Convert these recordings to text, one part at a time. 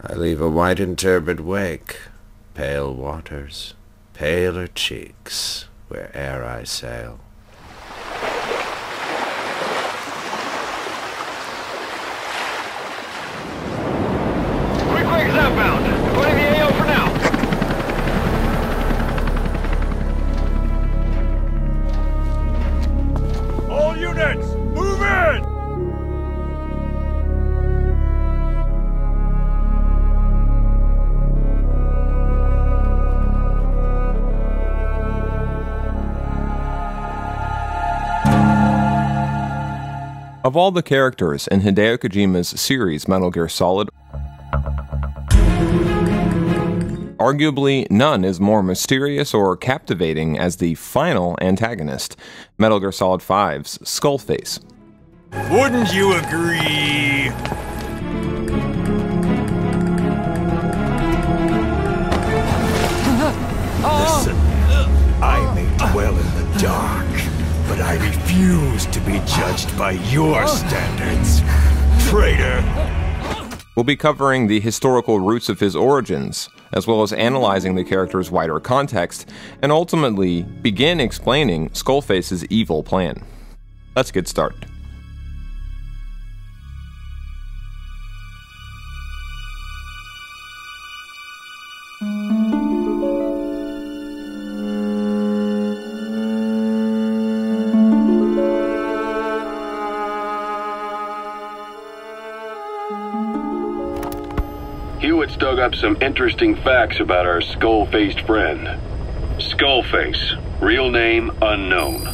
I leave a white and turbid wake, pale waters, paler cheeks, where'er I sail. Of all the characters in Hideo Kojima's series Metal Gear Solid, arguably none is more mysterious or captivating as the final antagonist, Metal Gear Solid 5's Skull Face. Wouldn't you agree? Refuse to be judged by your standards. Traitor! We'll be covering the historical roots of his origins, as well as analyzing the character's wider context, and ultimately begin explaining Skull Face's evil plan. Let's get started. Dug up some interesting facts about our skull-faced friend. Skull Face, real name unknown.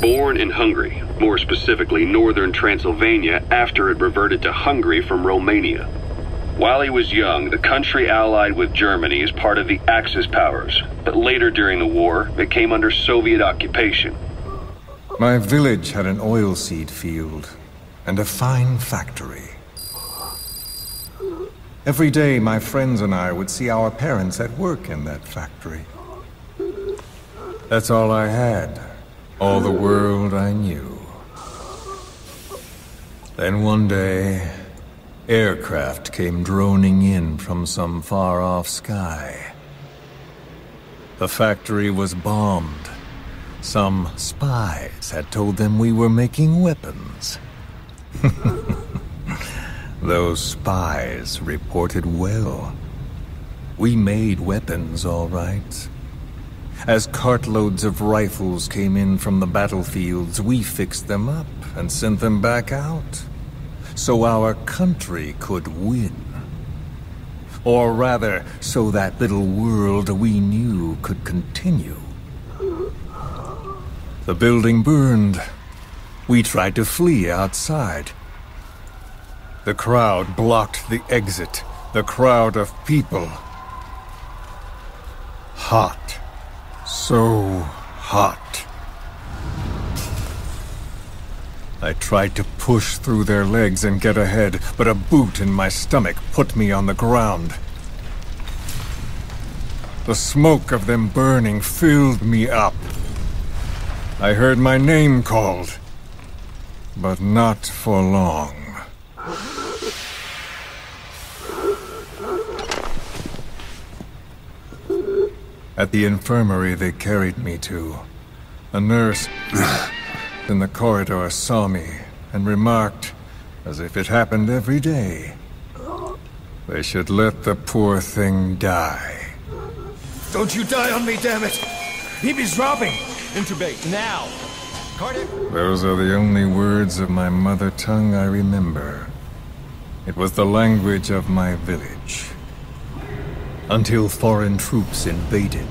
Born in Hungary, more specifically northern Transylvania after it reverted to Hungary from Romania. While he was young, the country allied with Germany as part of the Axis powers, but later during the war, it came under Soviet occupation. My village had an oilseed field and a fine factory. Every day, my friends and I would see our parents at work in that factory. That's all I had. All the world I knew. Then one day, aircraft came droning in from some far-off sky. The factory was bombed. Some spies had told them we were making weapons. Those spies reported well. We made weapons, all right. As cartloads of rifles came in from the battlefields, we fixed them up and sent them back out. So our country could win. Or rather, so that little world we knew could continue. The building burned. We tried to flee outside. The crowd blocked the exit. The crowd of people. Hot. So hot. I tried to push through their legs and get ahead, but a boot in my stomach put me on the ground. The smoke of them burning filled me up. I heard my name called, but not for long. At the infirmary they carried me to, a nurse in the corridor saw me and remarked, as if it happened every day, they should let the poor thing die. Don't you die on me, damn it! He be dropping! Intubate now. Cardiff! Those are the only words of my mother tongue I remember. It was the language of my village. Until foreign troops invaded.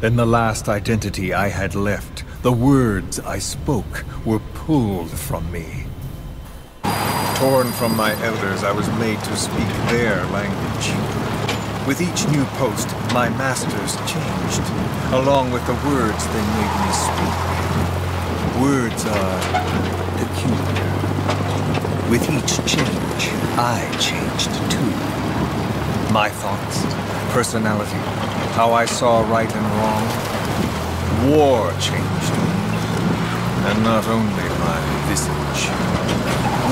Then the last identity I had left, the words I spoke, were pulled from me. Torn from my elders, I was made to speak their language. With each new post, my masters changed, along with the words they made me speak. Words are peculiar. With each change, I changed too. My thoughts, personality, how I saw right and wrong. War changed me. And not only my visage.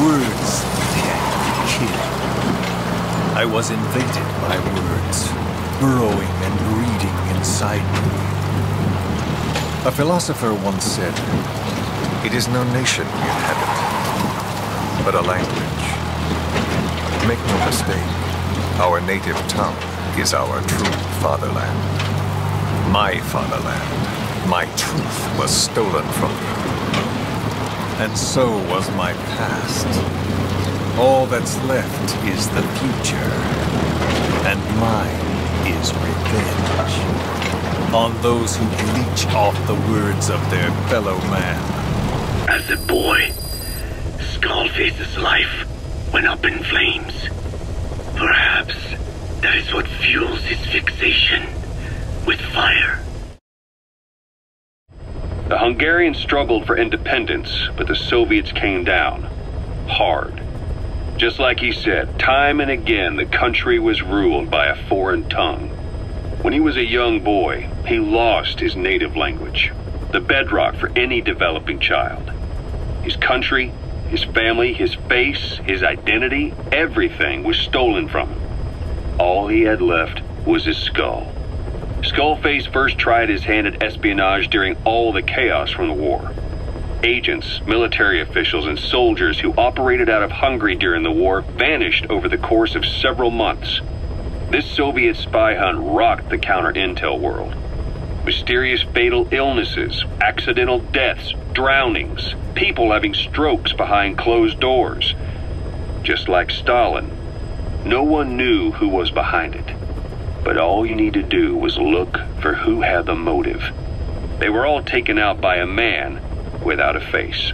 Words can kill. I was invaded by words, burrowing and breeding inside me. A philosopher once said, It is no nation we inhabit, but a language. Make no mistake, our native tongue is our true fatherland. My fatherland, my truth was stolen from me. And so was my past. All that's left is the future. And mine is revenge. On those who leech off the words of their fellow man. As a boy, Skull Face's life went up in flames. Perhaps that is what fuels his fixation with fire. The Hungarians struggled for independence, but the Soviets came down. Hard. Just like he said, time and again the country was ruled by a foreign tongue. When he was a young boy, he lost his native language, the bedrock for any developing child. His country, his family, his face, his identity, everything was stolen from him. All he had left was his skull. Skullface first tried his hand at espionage during all the chaos from the war. Agents, military officials, and soldiers who operated out of Hungary during the war vanished over the course of several months. This Soviet spy hunt rocked the counter-intel world. Mysterious fatal illnesses, accidental deaths, drownings, people having strokes behind closed doors. Just like Stalin, no one knew who was behind it. But all you need to do was look for who had the motive. They were all taken out by a man without a face.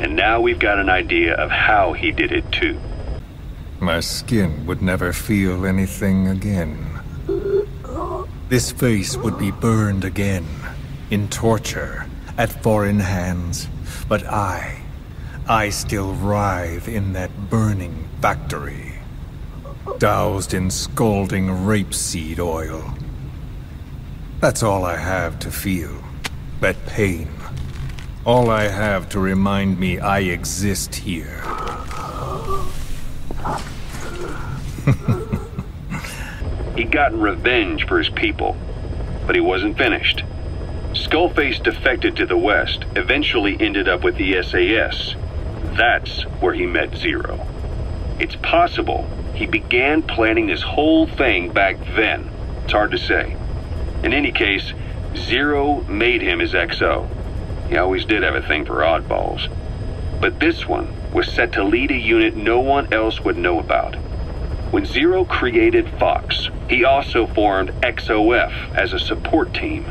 And now we've got an idea of how he did it too. My skin would never feel anything again. This face would be burned again, in torture, at foreign hands. But I, I still writhe in that burning factory doused in scalding rapeseed oil. That's all I have to feel. That pain. All I have to remind me I exist here. He'd gotten revenge for his people, but he wasn't finished. Skull Face defected to the West, eventually ended up with the SAS. That's where he met Zero. It's possible he began planning this whole thing back then. It's hard to say. In any case, Zero made him his XO. He always did have a thing for oddballs. But this one was set to lead a unit no one else would know about. When Zero created Fox, he also formed XOF as a support team.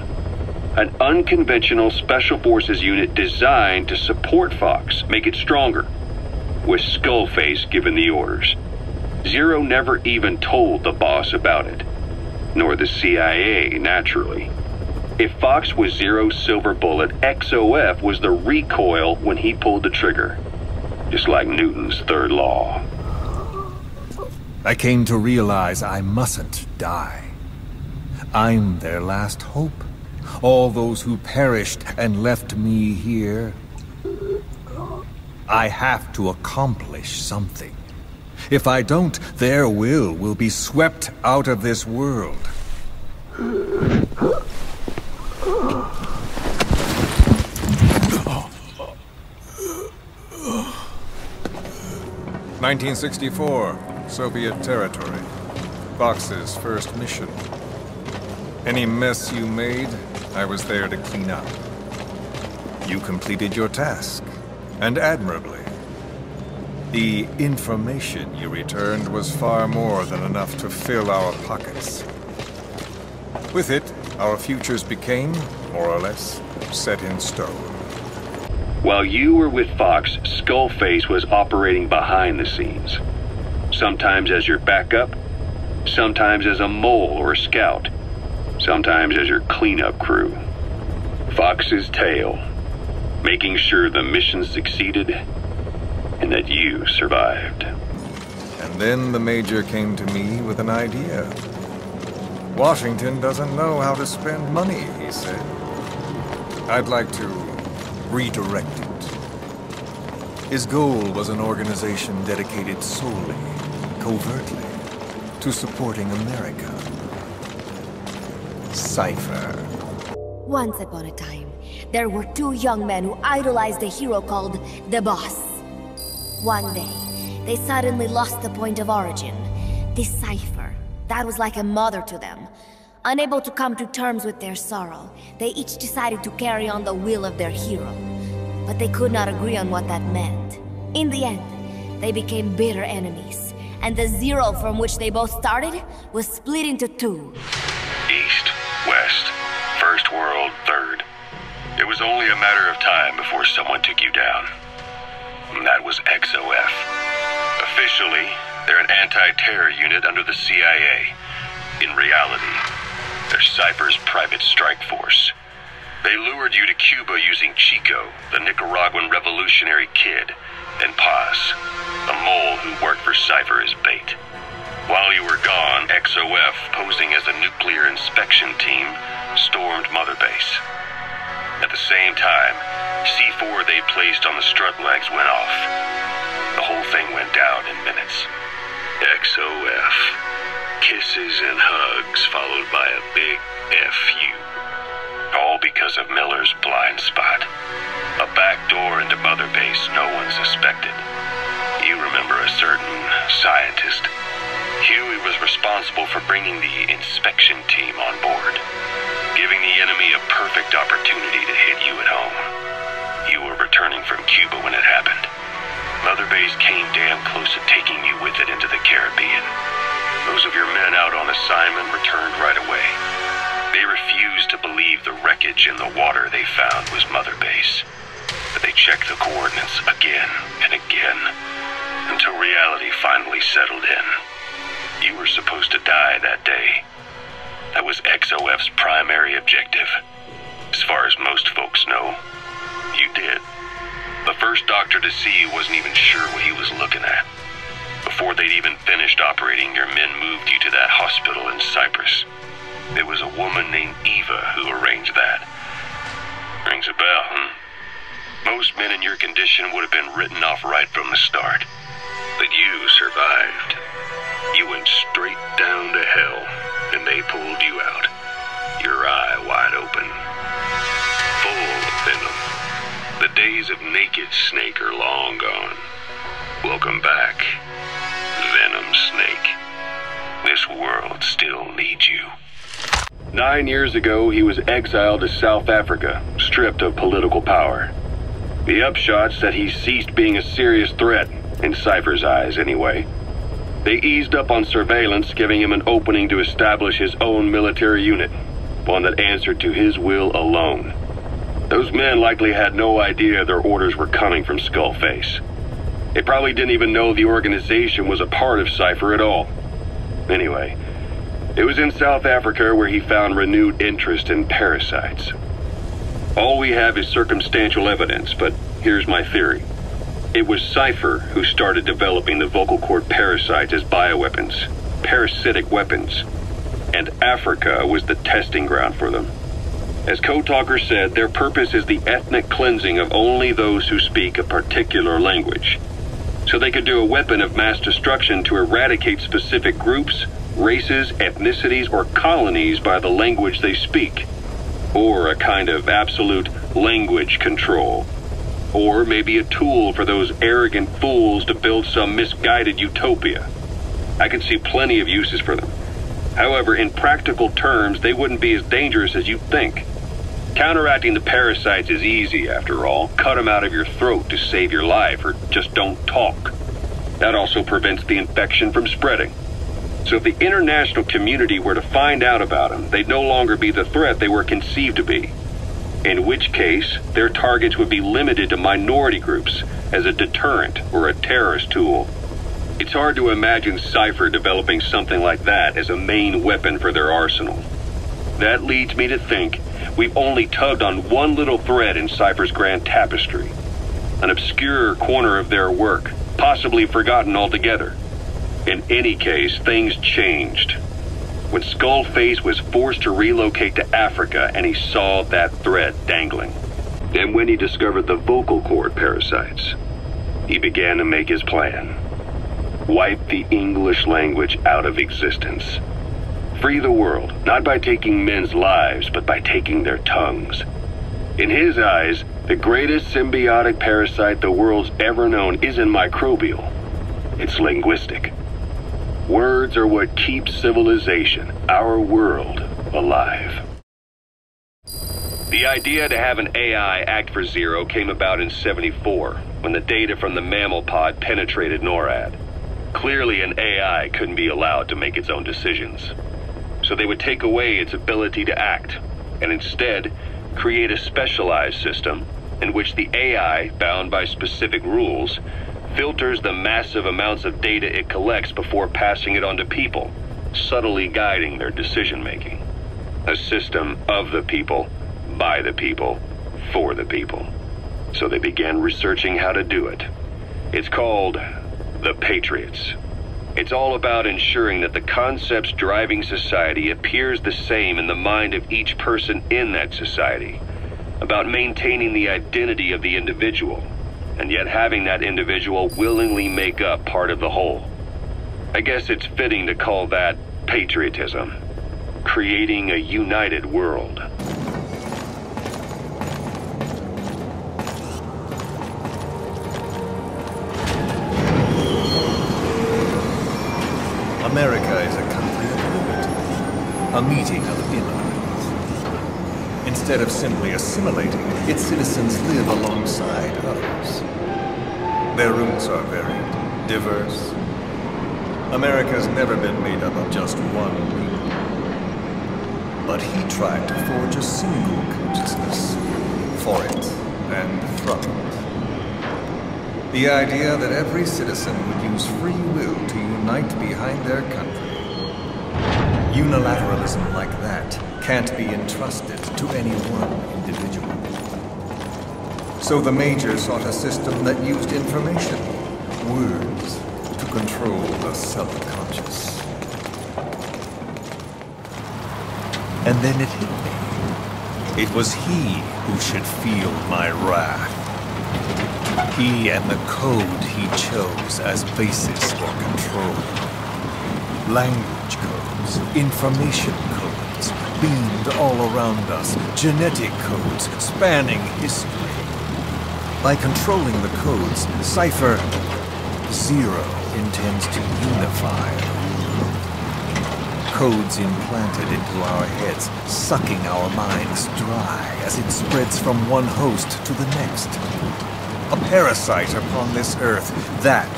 An unconventional special forces unit designed to support Fox, make it stronger, with Skull Face giving the orders. Zero never even told the boss about it. Nor the CIA, naturally. If Fox was Zero's silver bullet, XOF was the recoil when he pulled the trigger. Just like Newton's third law. I came to realize I mustn't die. I'm their last hope. All those who perished and left me here. I have to accomplish something. If I don't, their will will be swept out of this world. 1964, Soviet territory. Fox's first mission. Any mess you made, I was there to clean up. You completed your task, and admirably. The information you returned was far more than enough to fill our pockets. With it, our futures became, more or less, set in stone. While you were with Fox, Skull Face was operating behind the scenes. Sometimes as your backup, sometimes as a mole or a scout, sometimes as your cleanup crew. Fox's tail, making sure the mission succeeded and that you survived. And then the Major came to me with an idea. Washington doesn't know how to spend money, he said. I'd like to redirect it. His goal was an organization dedicated solely, covertly, to supporting America. Cipher. Once upon a time, there were two young men who idolized a hero called the Boss. One day, they suddenly lost the point of origin. This Cipher, that was like a mother to them. Unable to come to terms with their sorrow, they each decided to carry on the will of their hero. But they could not agree on what that meant. In the end, they became bitter enemies, and the zero from which they both started was split into two. East, West, First World, Third. It was only a matter of time before someone took you down. And that was XOF. Officially, they're an anti-terror unit under the CIA. In reality, they're Cipher's private strike force. They lured you to Cuba using Chico, the Nicaraguan revolutionary kid, and Paz, a mole who worked for Cipher as bait. While you were gone, XOF, posing as a nuclear inspection team, stormed Mother Base. At the same time, C4 they placed on the strut legs went off. The whole thing went down in minutes. XOF. Kisses and hugs followed by a big FU. All because of Miller's blind spot. A back door into Mother Base no one suspected. You remember a certain scientist. Huey was responsible for bringing the inspection team on board, giving the enemy a perfect opportunity to hit you at home. You were returning from Cuba when it happened. Mother Base came damn close to taking you with it into the Caribbean. Those of your men out on assignment returned right away. They refused to believe the wreckage in the water they found was Mother Base. But they checked the coordinates again and again until reality finally settled in. You were supposed to die that day. That was XOF's primary objective. As far as most folks know, you did. The first doctor to see you wasn't even sure what he was looking at. Before they'd even finished operating, your men moved you to that hospital in Cyprus. It was a woman named Eva who arranged that. Rings a bell, hmm? Most men in your condition would have been written off right from the start. But you survived. You went straight down to hell, and they pulled you out. Your eye wide open. Days of naked snake are long gone. Welcome back, Venom Snake. This world still needs you. Nine years ago, he was exiled to South Africa, stripped of political power. The upshot that he ceased being a serious threat, in Cipher's eyes anyway. They eased up on surveillance, giving him an opening to establish his own military unit, one that answered to his will alone. Those men likely had no idea their orders were coming from Skull Face. They probably didn't even know the organization was a part of Cipher at all. Anyway, it was in South Africa where he found renewed interest in parasites. All we have is circumstantial evidence, but here's my theory. It was Cipher who started developing the vocal cord parasites as bioweapons, parasitic weapons, and Africa was the testing ground for them. As Code Talker said, their purpose is the ethnic cleansing of only those who speak a particular language. So they could do a weapon of mass destruction to eradicate specific groups, races, ethnicities, or colonies by the language they speak. Or a kind of absolute language control. Or maybe a tool for those arrogant fools to build some misguided utopia. I can see plenty of uses for them. However, in practical terms, they wouldn't be as dangerous as you think. Counteracting the parasites is easy, after all. Cut them out of your throat to save your life, or just don't talk. That also prevents the infection from spreading. So if the international community were to find out about them, they'd no longer be the threat they were conceived to be. In which case, their targets would be limited to minority groups as a deterrent or a terrorist tool. It's hard to imagine Cipher developing something like that as a main weapon for their arsenal. That leads me to think we've only tugged on one little thread in Cipher's grand tapestry. An obscure corner of their work, possibly forgotten altogether. In any case, things changed. When Skull Face was forced to relocate to Africa and he saw that thread dangling. And when he discovered the vocal cord parasites, he began to make his plan. wipe the English language out of existence. Free the world, not by taking men's lives, but by taking their tongues. In his eyes, the greatest symbiotic parasite the world's ever known isn't microbial, it's linguistic. Words are what keeps civilization, our world, alive. The idea to have an AI act for Zero came about in 74, when the data from the mammal pod penetrated NORAD. Clearly, an AI couldn't be allowed to make its own decisions. So they would take away its ability to act, and instead create a specialized system in which the AI, bound by specific rules, filters the massive amounts of data it collects before passing it on to people, subtly guiding their decision making. A system of the people, by the people, for the people. So they began researching how to do it. It's called the Patriots. It's all about ensuring that the concepts driving society appears the same in the mind of each person in that society. About maintaining the identity of the individual, and yet having that individual willingly make up part of the whole. I guess it's fitting to call that patriotism. Creating a united world. America is a country of liberty, a meeting of inner. Instead of simply assimilating, its citizens live alongside others. Their roots are varied, diverse. America's never been made up of just one people. But he tried to forge a single consciousness for it and from it. The idea that every citizen would use free will to unite behind their country. Unilateralism like that can't be entrusted to any one individual. So the Major sought a system that used information, words, to control the subconscious. And then it hit me. It was he who should feel my wrath. He and the code he chose as basis for control. Language codes, information codes, beamed all around us, genetic codes spanning history. By controlling the codes, Cipher Zero intends to unify codes implanted into our heads, sucking our minds dry as it spreads from one host to the next a parasite upon this earth. That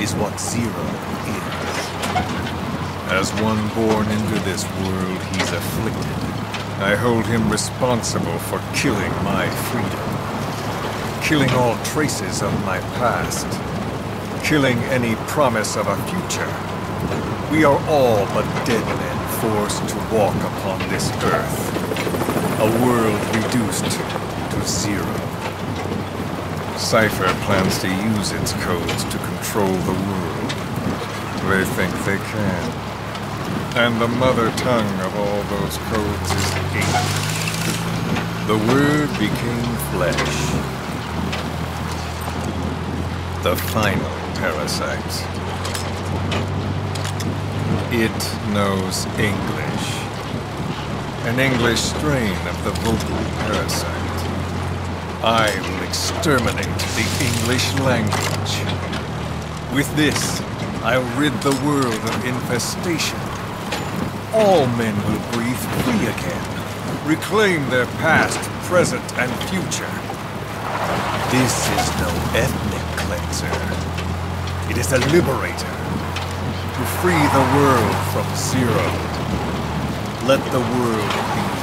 is what Zero is. As one born into this world, he's afflicted. I hold him responsible for killing my freedom. Killing all traces of my past. Killing any promise of a future. We are all but dead men forced to walk upon this earth. A world reduced to zero. Cipher plans to use its codes to control the world. They think they can. And the mother tongue of all those codes is English. The word became flesh. The final parasite. It knows English. An English strain of the vocal parasite. I will exterminate the English language. With this, I'll rid the world of infestation. All men will breathe free again, reclaim their past, present, and future. This is no ethnic cleanser. It is a liberator. To free the world from zero. Let the world be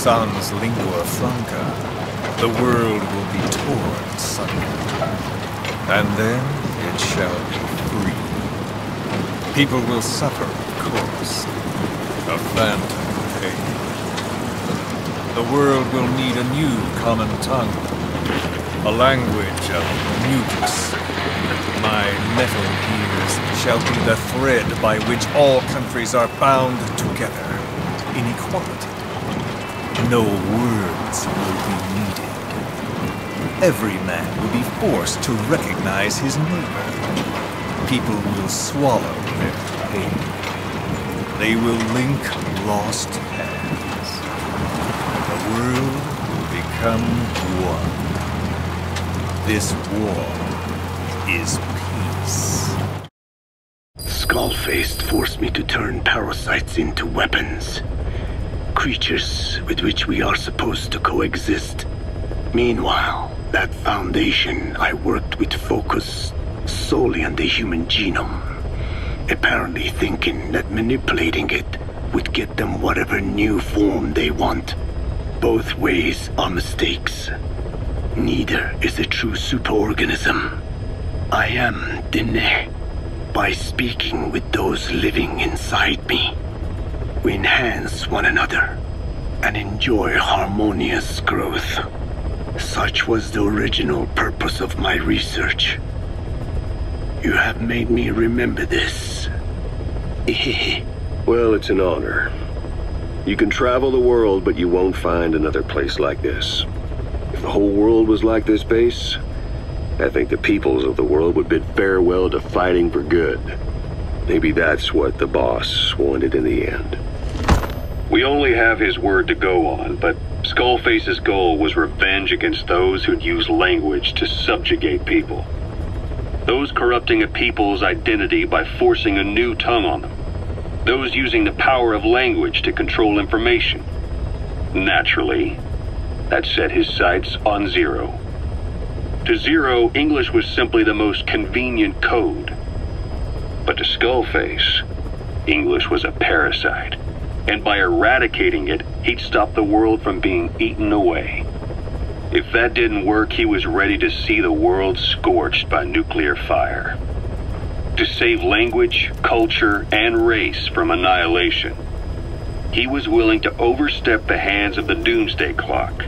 sans lingua franca, the world will be torn asunder. And then it shall be free. People will suffer, of course, a phantom pain. The world will need a new common tongue, a language of mucus. My metal gears shall be the thread by which all countries are bound together in equality. No words will be needed. every man will be forced to recognize his neighbor. People will swallow their pain. They will link lost hands. The world will become one. This war is peace. Skull Face forced me to turn parasites into weapons. Creatures with which we are supposed to coexist. Meanwhile, that foundation I worked with focused solely on the human genome. Apparently thinking that manipulating it would get them whatever new form they want. Both ways are mistakes. Neither is a true superorganism. I am Diné. By speaking with those living inside me, we enhance one another and enjoy harmonious growth. Such was the original purpose of my research. You have made me remember this. well, it's an honor. You can travel the world, but you won't find another place like this. If the whole world was like this base, I think the peoples of the world would bid farewell to fighting for good. Maybe that's what the boss wanted in the end. We only have his word to go on, but Skull Face's goal was revenge against those who'd use language to subjugate people. Those corrupting a people's identity by forcing a new tongue on them. Those using the power of language to control information. Naturally, that set his sights on Zero. To Zero, English was simply the most convenient code. But to Skull Face, English was a parasite. And by eradicating it, he'd stop the world from being eaten away. If that didn't work, he was ready to see the world scorched by nuclear fire. To save language, culture, and race from annihilation, he was willing to overstep the hands of the doomsday clock.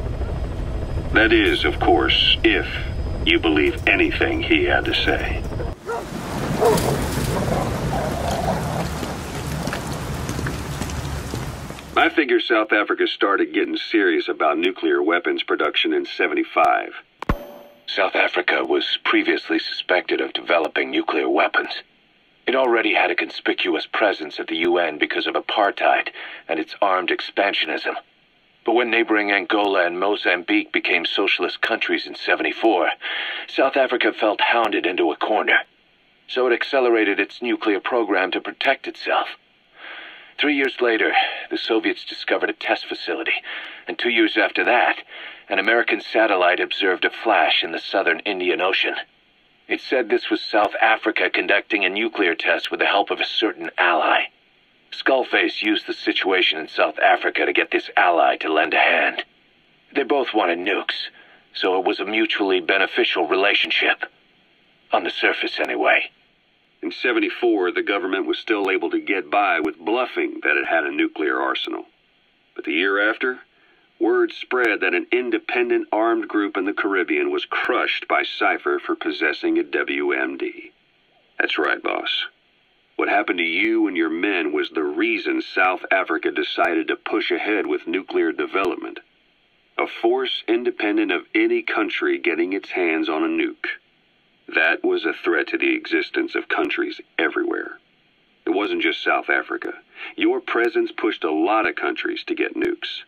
That is, of course, if you believe anything he had to say. I figure South Africa started getting serious about nuclear weapons production in 75. South Africa was previously suspected of developing nuclear weapons. It already had a conspicuous presence at the UN because of apartheid and its armed expansionism. But when neighboring Angola and Mozambique became socialist countries in 74, South Africa felt hounded into a corner. So it accelerated its nuclear program to protect itself. Three years later, the Soviets discovered a test facility, and two years after that, an American satellite observed a flash in the southern Indian Ocean. It said this was South Africa conducting a nuclear test with the help of a certain ally. Skull Face used the situation in South Africa to get this ally to lend a hand. They both wanted nukes, so it was a mutually beneficial relationship. On the surface, anyway. In 74, the government was still able to get by with bluffing that it had a nuclear arsenal. But the year after, word spread that an independent armed group in the Caribbean was crushed by Cipher for possessing a WMD. That's right, boss. What happened to you and your men was the reason South Africa decided to push ahead with nuclear development. A force independent of any country getting its hands on a nuke. That was a threat to the existence of countries everywhere. It wasn't just South Africa. Your presence pushed a lot of countries to get nukes.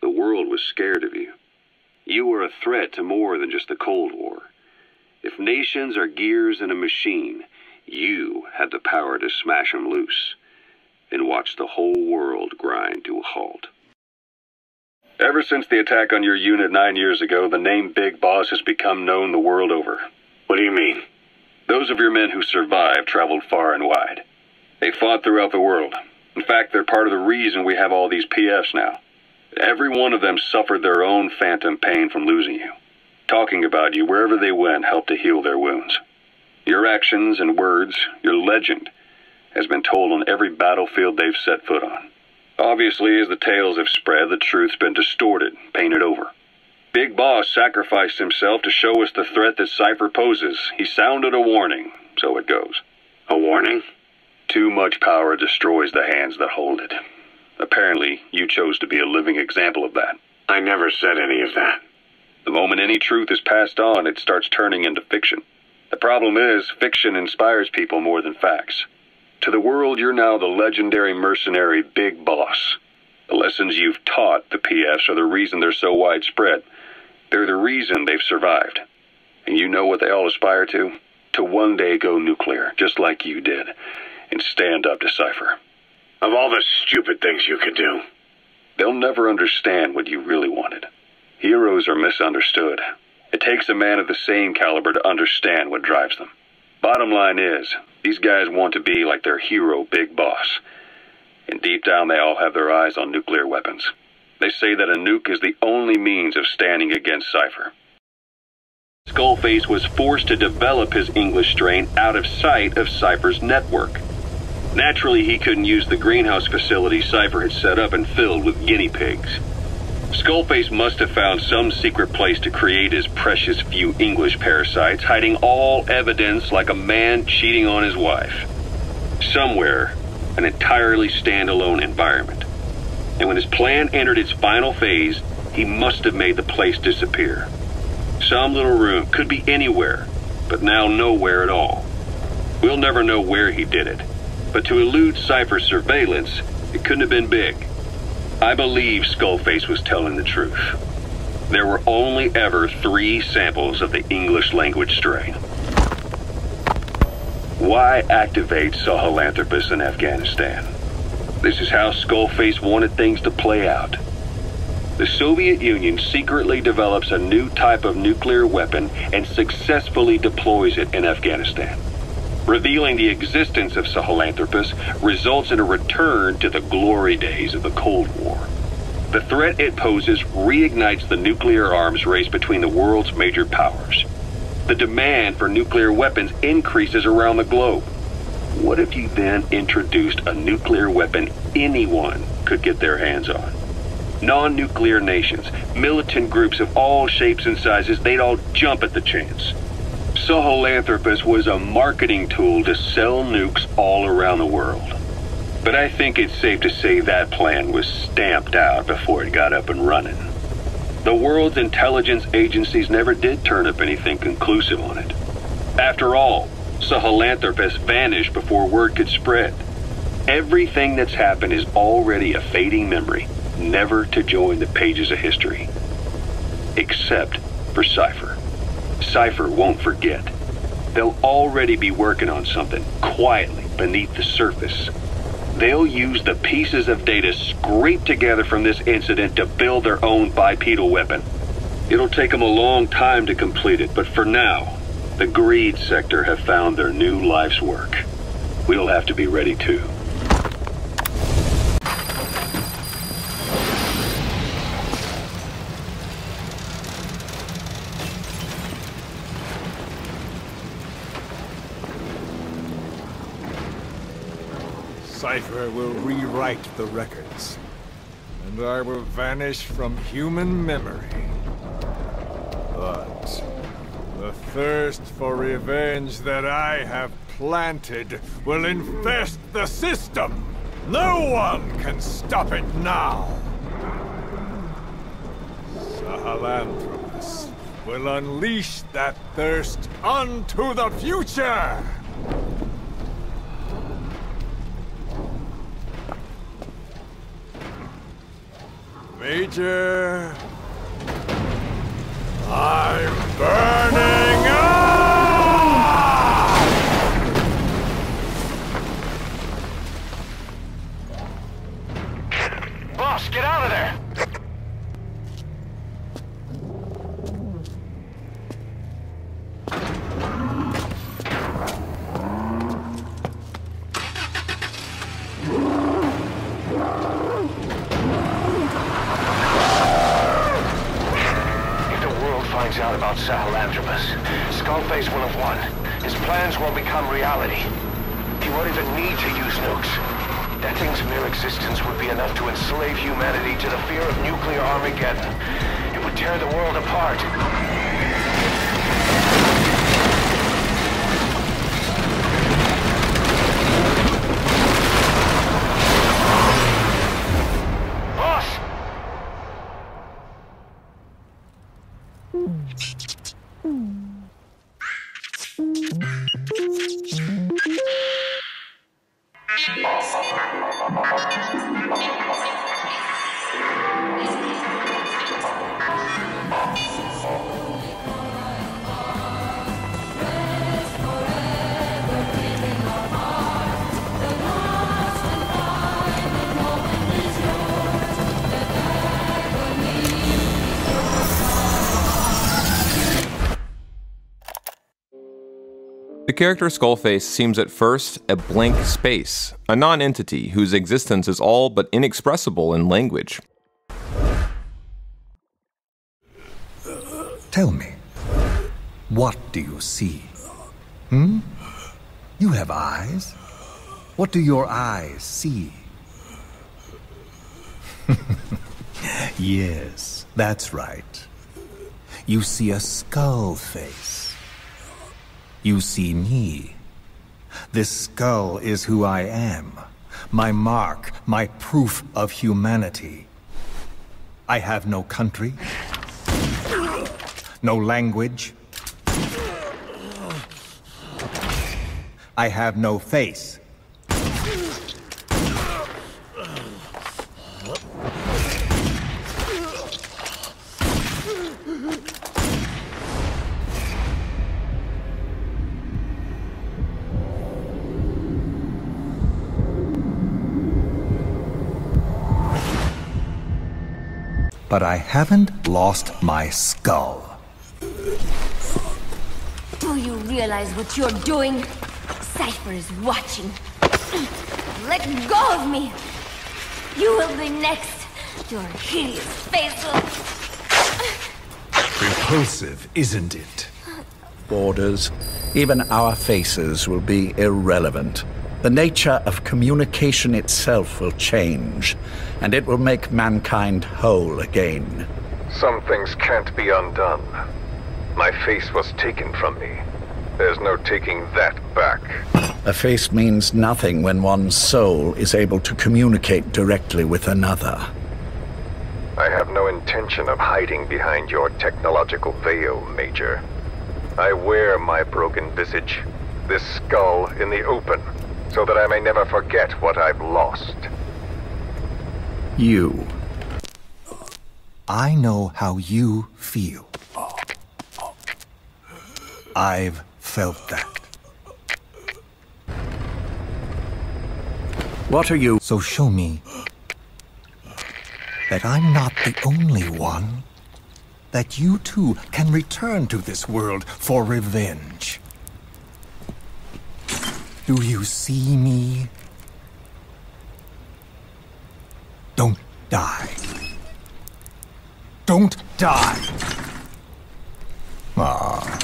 The world was scared of you. You were a threat to more than just the Cold War. If nations are gears in a machine, you had the power to smash them loose and watch the whole world grind to a halt. Ever since the attack on your unit nine years ago, the name Big Boss has become known the world over. What do you mean? Those of your men who survived traveled far and wide. They fought throughout the world. In fact, they're part of the reason we have all these PFs now. Every one of them suffered their own phantom pain from losing you. Talking about you wherever they went helped to heal their wounds. Your actions and words, your legend, has been told on every battlefield they've set foot on. Obviously, as the tales have spread, the truth's been distorted, painted over. Big Boss sacrificed himself to show us the threat that Cipher poses. He sounded a warning, so it goes. A warning? Too much power destroys the hands that hold it. Apparently, you chose to be a living example of that. I never said any of that. The moment any truth is passed on, it starts turning into fiction. The problem is, fiction inspires people more than facts. To the world, you're now the legendary mercenary Big Boss. The lessons you've taught the PFs are the reason they're so widespread. They're the reason they've survived. And you know what they all aspire to? To one day go nuclear, just like you did, and stand up to Cipher. Of all the stupid things you could do. They'll never understand what you really wanted. Heroes are misunderstood. It takes a man of the same caliber to understand what drives them. Bottom line is, these guys want to be like their hero, Big Boss. And deep down, they all have their eyes on nuclear weapons. They say that a nuke is the only means of standing against Cipher. Skullface was forced to develop his English strain out of sight of Cipher's network. Naturally, he couldn't use the greenhouse facility Cipher had set up and filled with guinea pigs. Skull Face must have found some secret place to create his precious few English parasites, hiding all evidence like a man cheating on his wife. Somewhere, an entirely standalone environment. And when his plan entered its final phase, he must have made the place disappear. Some little room could be anywhere, but now nowhere at all. We'll never know where he did it, but to elude Cipher's surveillance, it couldn't have been big. I believe Skull Face was telling the truth. There were only ever three samples of the English language strain. Why activate Sahelanthropus in Afghanistan? This is how Skull Face wanted things to play out. The Soviet Union secretly develops a new type of nuclear weapon and successfully deploys it in Afghanistan. Revealing the existence of Sahelanthropus results in a return to the glory days of the Cold War. The threat it poses reignites the nuclear arms race between the world's major powers. The demand for nuclear weapons increases around the globe. What if you then introduced a nuclear weapon anyone could get their hands on? Non-nuclear nations, militant groups of all shapes and sizes, they'd all jump at the chance. Sahelanthropus was a marketing tool to sell nukes all around the world. But I think it's safe to say that plan was stamped out before it got up and running. The world's intelligence agencies never did turn up anything conclusive on it. After all, Sahelanthropus vanished before word could spread. Everything that's happened is already a fading memory, never to join the pages of history. Except for Cipher. Cipher won't forget. They'll already be working on something quietly beneath the surface. They'll use the pieces of data scraped together from this incident to build their own bipedal weapon. It'll take them a long time to complete it, but for now, the greed sector have found their new life's work. We'll have to be ready too. Cipher will rewrite the records, and I will vanish from human memory. But the thirst for revenge that I have planted will infest the system. No one can stop it now. Sahelanthropus will unleash that thirst unto the future! Major... I'm burning nuclear Armageddon. It would tear the world apart. The character Skull Face seems at first a blank space, a non-entity whose existence is all but inexpressible in language. Tell me, what do you see? Hmm? You have eyes? What do your eyes see? yes, that's right. You see a skull face. You see me. This skull is who I am. My mark, my proof of humanity. I have no country, no language. I have no face. But I haven't lost my skull. Do you realize what you're doing? Cipher is watching. Let go of me! You will be next. Your hideous face will... Repulsive, isn't it? Borders, even our faces will be irrelevant. The nature of communication itself will change, and it will make mankind whole again. Some things can't be undone. My face was taken from me. There's no taking that back. A face means nothing when one's soul is able to communicate directly with another. I have no intention of hiding behind your technological veil, Major. I wear my broken visage, this skull, in the open, so that I may never forget what I've lost. You. I know how you feel. I've felt that. What are you? So show me that I'm not the only one. That you too can return to this world for revenge. Do you see me? Don't die. Don't die. Ah.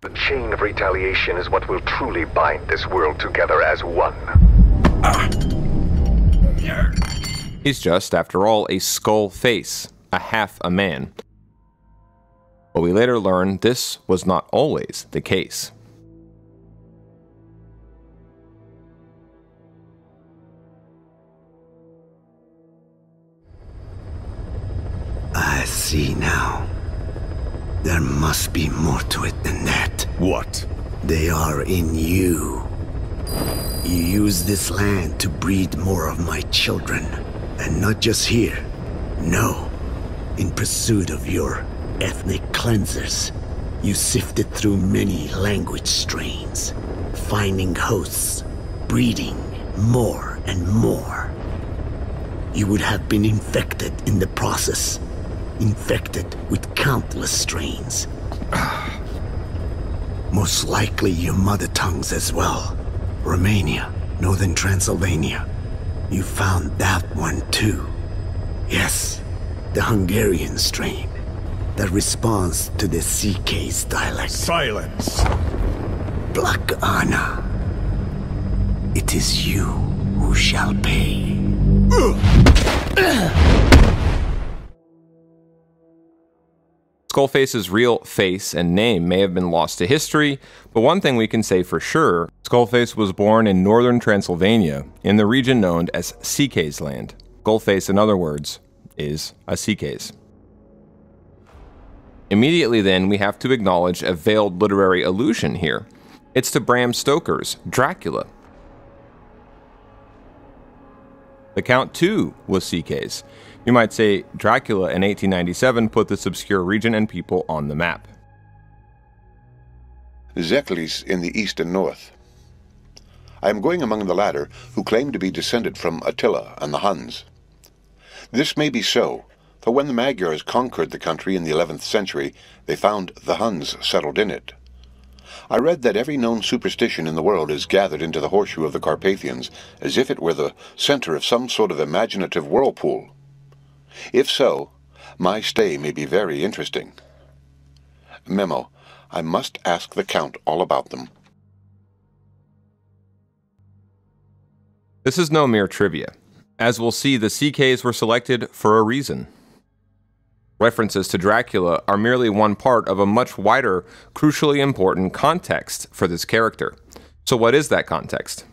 The chain of retaliation is what will truly bind this world together as one. Ah. He's just, after all, a skull face, a half a man. But we later learn this was not always the case. See now. There must be more to it than that. What? They are in you. You use this land to breed more of my children. And not just here. No. In pursuit of your ethnic cleansers. You sifted through many language strains, finding hosts, breeding more and more. You would have been infected in the process, infected with countless strains. Most likely your mother tongues as well. Romania, northern Transylvania. You found that one too. Yes, the Hungarian strain that responds to the Székelys dialect. Silence! Black Anna. It is you who shall pay. Skull Face's real face and name may have been lost to history, but one thing we can say for sure Skull Face was born in northern Transylvania, in the region known as Székelys land. Skull Face, in other words, is a Székelys. Immediately, then, we have to acknowledge a veiled literary allusion here. It's to Bram Stoker's Dracula. The Count, too, was Székelys. You might say Dracula in 1897 put this obscure region and people on the map. Szekelys in the east and north. I am going among the latter, who claim to be descended from Attila and the Huns. This may be so, for when the Magyars conquered the country in the 11th century, they found the Huns settled in it. I read that every known superstition in the world is gathered into the horseshoe of the Carpathians, as if it were the center of some sort of imaginative whirlpool. If so, my stay may be very interesting. Memo, I must ask the Count all about them. This is no mere trivia. As we'll see, the Székelys were selected for a reason. References to Dracula are merely one part of a much wider, crucially important context for this character. So, what is that context?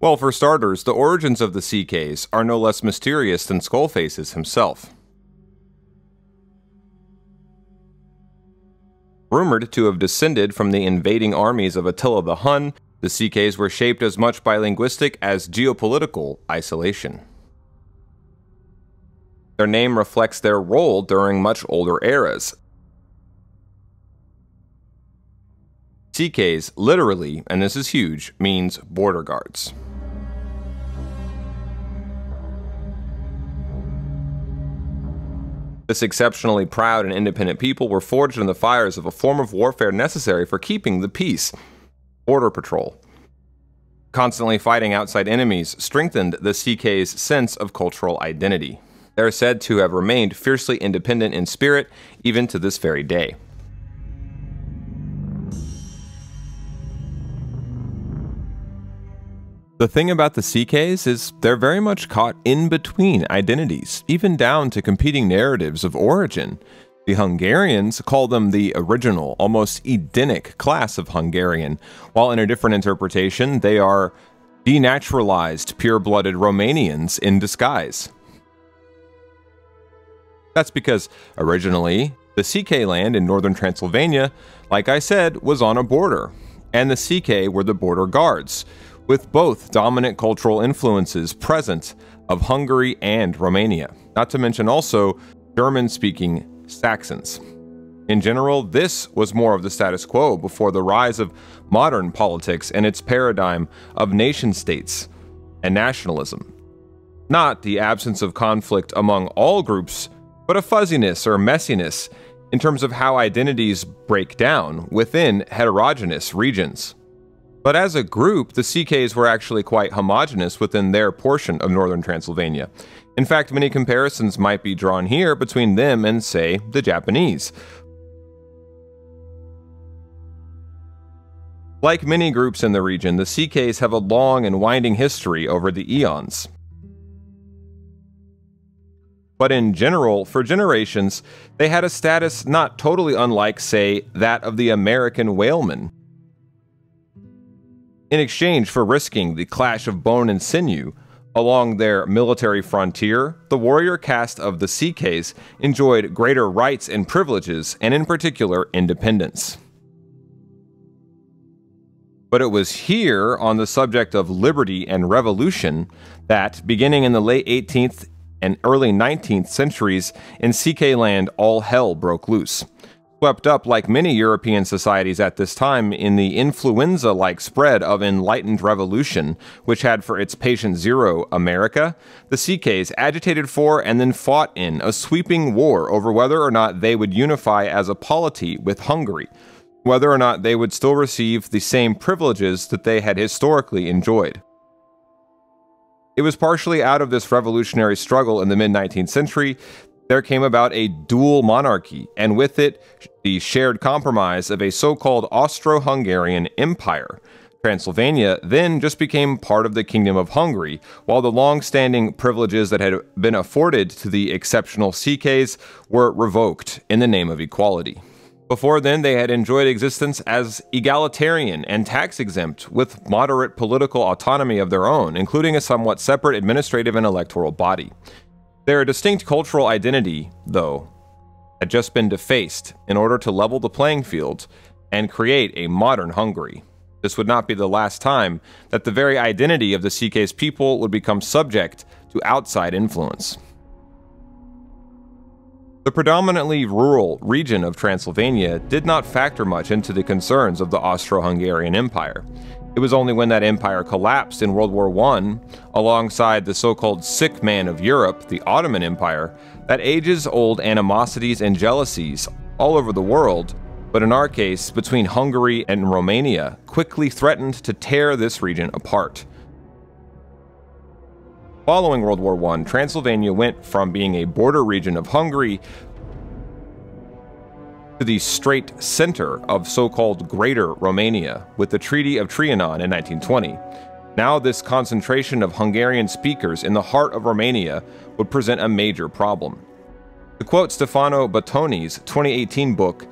Well, for starters, the origins of the Székelys are no less mysterious than Skull Face's himself. Rumored to have descended from the invading armies of Attila the Hun, the Székelys were shaped as much by linguistic as geopolitical isolation. Their name reflects their role during much older eras. Székelys literally, and this is huge, means border guards. This exceptionally proud and independent people were forged in the fires of a form of warfare necessary for keeping the peace border patrol. Constantly fighting outside enemies strengthened the Székelys sense of cultural identity. They are said to have remained fiercely independent in spirit even to this very day. The thing about the Székelys is they're very much caught in between identities, even down to competing narratives of origin. The Hungarians call them the original, almost Edenic class of Hungarian, while in a different interpretation, they are denaturalized, pure blooded Romanians in disguise. That's because originally, the Székely land in northern Transylvania, like I said, was on a border, and the Székely were the border guards, with both dominant cultural influences present of Hungary and Romania, not to mention also German speaking Saxons. In general, this was more of the status quo before the rise of modern politics and its paradigm of nation states and nationalism. Not the absence of conflict among all groups but a fuzziness or messiness in terms of how identities break down within heterogeneous regions. But as a group, the Székelys were actually quite homogenous within their portion of northern Transylvania. In fact, many comparisons might be drawn here between them and, say, the Japanese. Like many groups in the region, the Székelys have a long and winding history over the eons. But in general, for generations, they had a status not totally unlike, say, that of the American whaleman. In exchange for risking the clash of bone and sinew along their military frontier, the warrior caste of the Székelys enjoyed greater rights and privileges, and in particular, independence. But it was here, on the subject of liberty and revolution, that, beginning in the late 18th and early 19th centuries, in CK land all hell broke loose. Swept up like many European societies at this time in the influenza like spread of enlightened revolution, which had for its patient zero America, the Székelys agitated for and then fought in a sweeping war over whether or not they would unify as a polity with Hungary, whether or not they would still receive the same privileges that they had historically enjoyed. It was partially out of this revolutionary struggle in the mid 19th century there came about a dual monarchy, and with it, the shared compromise of a so called Austro Hungarian Empire. Transylvania then just became part of the Kingdom of Hungary, while the long standing privileges that had been afforded to the exceptional Székelys were revoked in the name of equality. Before then, they had enjoyed existence as egalitarian and tax exempt, with moderate political autonomy of their own, including a somewhat separate administrative and electoral body. Their distinct cultural identity, though, had just been defaced in order to level the playing field and create a modern Hungary. This would not be the last time that the very identity of the Székelys people would become subject to outside influence. The predominantly rural region of Transylvania did not factor much into the concerns of the Austro Hungarian Empire. It was only when that empire collapsed in World War I, alongside the so called sick man of Europe, the Ottoman Empire, that ages old animosities and jealousies all over the world but in our case, between Hungary and Romania, quickly threatened to tear this region apart. Following World War I, Transylvania went from being a border region of Hungary to the straight center of so called Greater Romania with the Treaty of Trianon in 1920. Now, this concentration of Hungarian speakers in the heart of Romania would present a major problem. To quote Stefano Bottoni's 2018 book,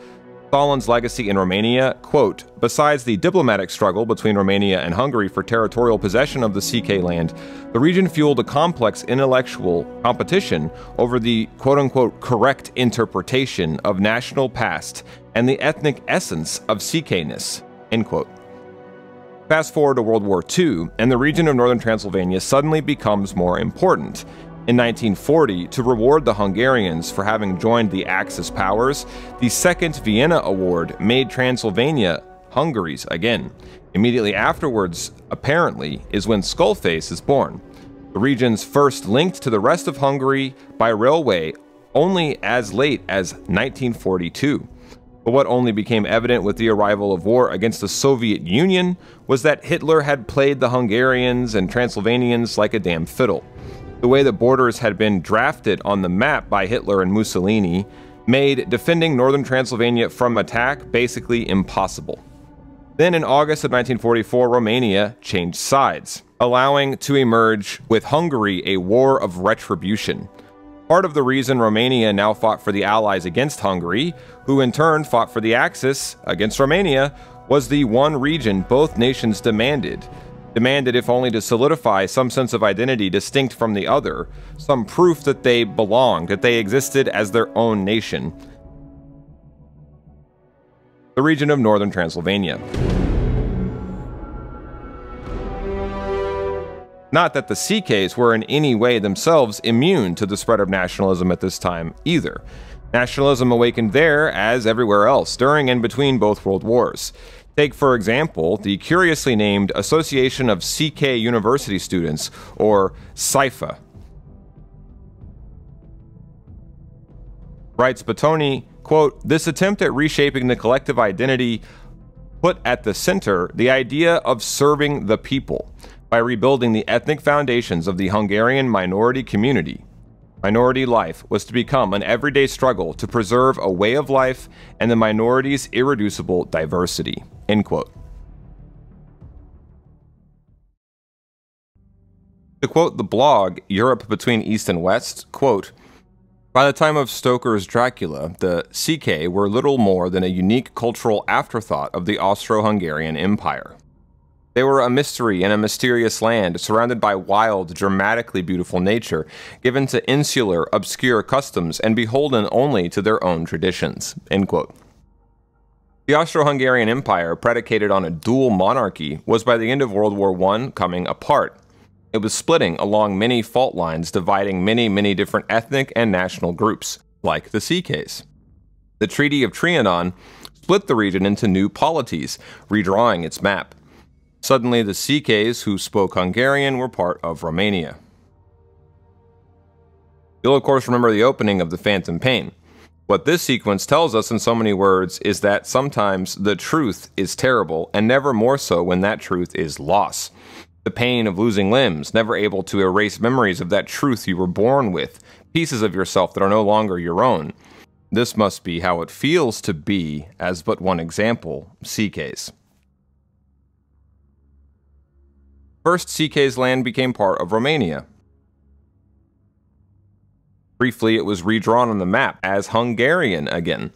Stalin's legacy in Romania, quote, besides the diplomatic struggle between Romania and Hungary for territorial possession of the Székely land, the region fueled a complex intellectual competition over the quote-unquote correct interpretation of national past and the ethnic essence of Székely-ness, end quote. Fast forward to World War II, and the region of northern Transylvania suddenly becomes more important, in 1940, to reward the Hungarians for having joined the Axis powers, the Second Vienna Award made Transylvania Hungary's again. Immediately afterwards, apparently, is when Skull Face is born. The region's first linked to the rest of Hungary by railway only as late as 1942. But what only became evident with the arrival of war against the Soviet Union was that Hitler had played the Hungarians and Transylvanians like a damn fiddle the way the borders had been drafted on the map by Hitler and Mussolini made defending northern Transylvania from attack basically impossible. Then in August of 1944, Romania changed sides, allowing to emerge with Hungary a war of retribution. Part of the reason Romania now fought for the Allies against Hungary, who in turn fought for the Axis against Romania, was the one region both nations demanded demanded if only to solidify some sense of identity distinct from the other, some proof that they belonged, that they existed as their own nation. The region of northern Transylvania. Not that the Székelys were in any way themselves immune to the spread of nationalism at this time either. Nationalism awakened there, as everywhere else, during and between both world wars. Take, for example, the curiously named Association of Székely University Students, or SIFA. Writes Bottoni, quote, This attempt at reshaping the collective identity put at the center the idea of serving the people by rebuilding the ethnic foundations of the Hungarian minority community Minority life was to become an everyday struggle to preserve a way of life and the minority's irreducible diversity. End quote. To quote the blog Europe Between East and West, quote, by the time of Stoker's Dracula, the Székely were little more than a unique cultural afterthought of the Austro-Hungarian Empire. They were a mystery in a mysterious land, surrounded by wild, dramatically beautiful nature, given to insular, obscure customs, and beholden only to their own traditions. The Austro-Hungarian Empire, predicated on a dual monarchy, was by the end of World War I coming apart. It was splitting along many fault lines, dividing many, many different ethnic and national groups, like the Székelys. The Treaty of Trianon split the region into new polities, redrawing its map. Suddenly, the Székelys who spoke Hungarian were part of Romania. You'll, of course, remember the opening of The Phantom Pain. What this sequence tells us in so many words is that sometimes the truth is terrible, and never more so when that truth is loss. The pain of losing limbs, never able to erase memories of that truth you were born with, pieces of yourself that are no longer your own. This must be how it feels to be, as but one example, Székelys. First, Székelys land became part of Romania. Briefly, it was redrawn on the map as Hungarian again.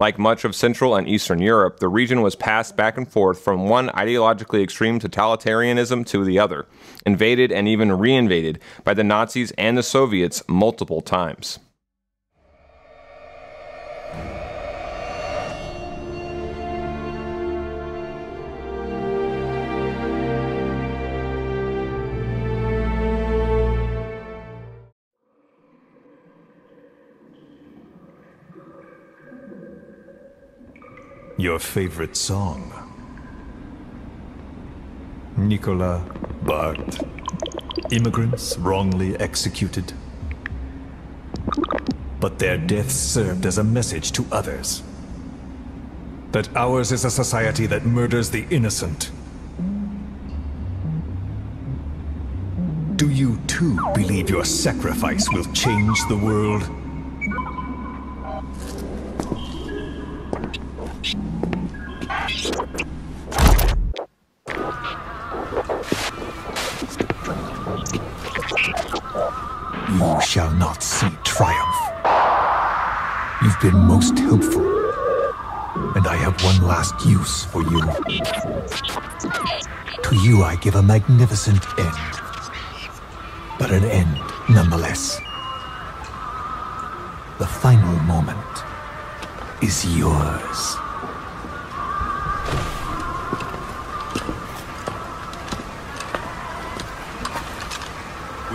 Like much of Central and Eastern Europe, the region was passed back and forth from one ideologically extreme totalitarianism to the other, invaded and even reinvaded by the Nazis and the Soviets multiple times. Your favorite song? Nicola Bart. Immigrants wrongly executed. but their deaths served as a message to others. That ours is a society that murders the innocent. Do you too believe your sacrifice will change the world? You shall not see triumph. You've been most helpful, and I have one last use for you. To you I give a magnificent end, but an end nonetheless. The final moment is yours.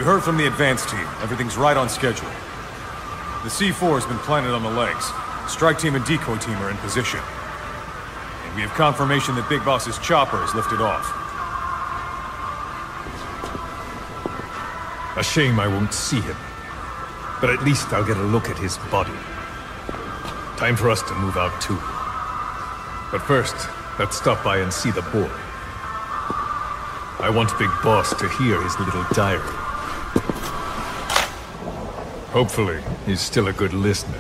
Heard from the advance team. Everything's right on schedule. The C4 has been planted on the legs. Strike team and decoy team are in position. And we have confirmation that Big Boss's chopper is lifted off. A shame I won't see him. But at least I'll get a look at his body. Time for us to move out too. But first, let's stop by and see the boy. I want Big Boss to hear his little diary. Hopefully, he's still a good listener.